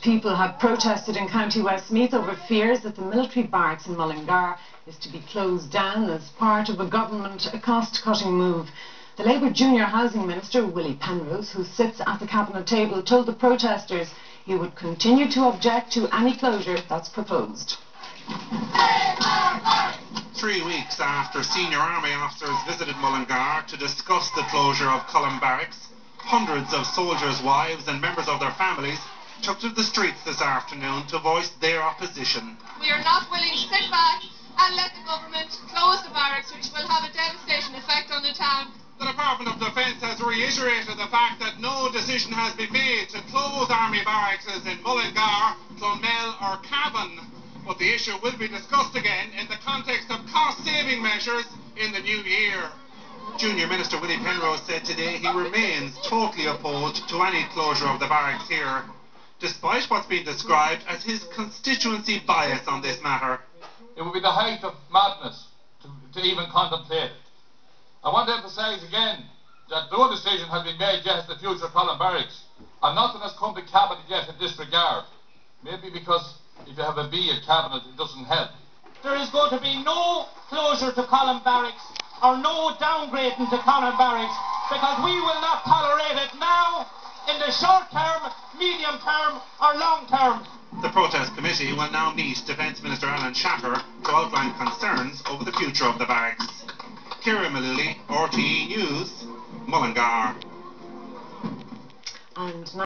People have protested in County Westmeath over fears that the military barracks in Mullingar is to be closed down as part of a government cost-cutting move. The Labour Junior Housing Minister, Willie Penrose, who sits at the Cabinet table, told the protesters he would continue to object to any closure that's proposed. Three weeks after senior army officers visited Mullingar to discuss the closure of Columb Barracks, hundreds of soldiers' wives and members of their families took to the streets this afternoon to voice their opposition. We are not willing to sit back and let the government close the barracks, which will have a devastating effect on the town. The Department of Defence has reiterated the fact that no decision has been made to close army barracks in Mullingar, Clonmel or Cavan. But the issue will be discussed again in the context of cost-saving measures in the new year. Junior Minister Willie Penrose said today he remains totally opposed to any closure of the barracks here despite what's been described as his constituency bias on this matter. It would be the height of madness to, to even contemplate it. I want to emphasise again that no decision has been made yet as the future of Columb Barracks, and nothing has come to Cabinet yet in this regard. Maybe because if you have a B in Cabinet, it doesn't help. There is going to be no closure to Columb Barracks or no downgrading to Columb Barracks because we will not tolerate it now in the short term, medium term or long term. The protest committee will now meet Defence Minister Alan Shatter to outline concerns over the future of the barracks. Ciarán Mullooly, RTE News, Mullingar. And